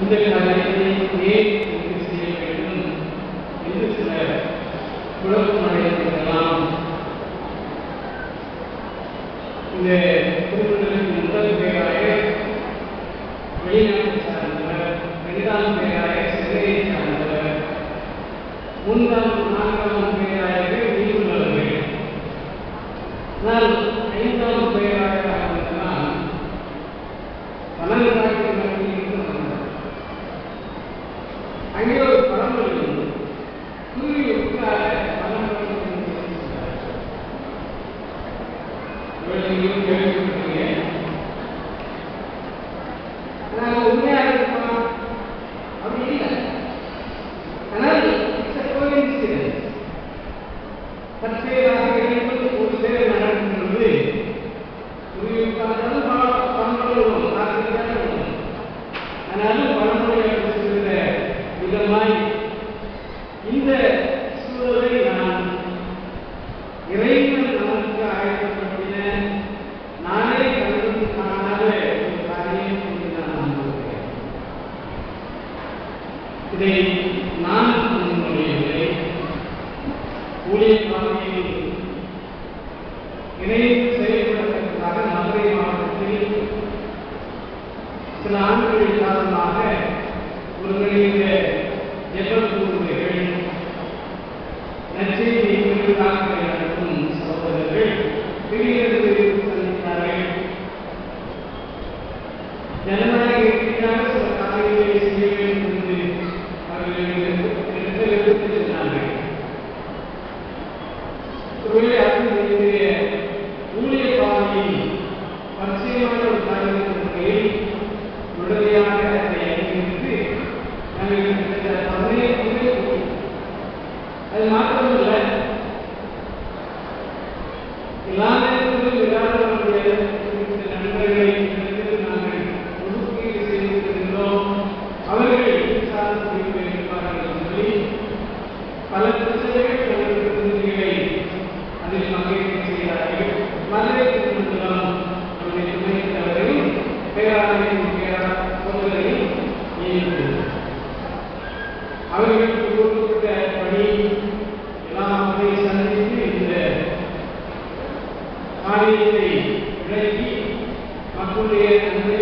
இந்த நகரத்தை ஏன் வேண்டும்? என்று சில குழப்பமடைந்திருக்கலாம் இந்த முதல் பேராய வெளிநாட்டை சார்ந்தவர் இரண்டாம் பேராய சிறையை சார்ந்தவர் மூன்றாம் Thank you. இதை நான் முன்மொழியவில்லை ஊழியர்காரர்கள் இணைந்து செயல்படுவதற்காக மதுரை மாவட்டத்தில் சில ஆண்டுகளில் காரணமாக ini, berarti aku lihat anda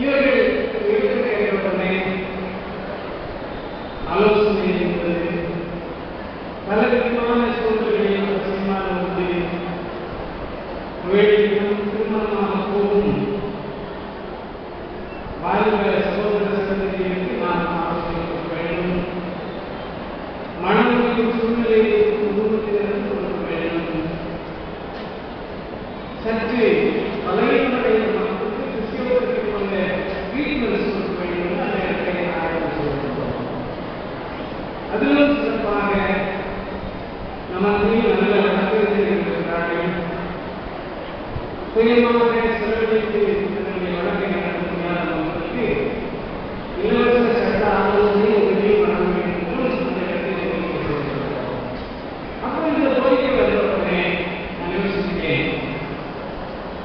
ഈ ഒരു വീട്ടിൽ തന്നെ ആലോചന ചെയ്യുന്നത് പല വിമാന സ്കൂളുകളിലെയും തീരുമാനത്തിൽ പ്രവേശിക്കണം തിരുമണമാണ് പോകും ബാലിക സഹോദര സംഘത്തിലെയും തീരുമാനം ആവശ്യം വേണം. മണങ്ങളിലും ചുമലിലെയും பெரியவங்க சிறப்பிற்கு தன்னுடைய வழக்கை நடத்துகிறார் அவர்களுக்கு இலவச சட்ட ஆலோசனை உதவி வழங்க வேண்டும் என்று சொன்ன இடத்தில் கோரிக்கை செய்திருக்கிறார் அப்போ இந்த கோரிக்கை வந்தவுடனே நான் யோசிக்கிறேன்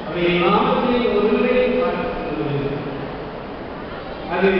அவை நாமத்தை ஒருவரை பார்த்து அது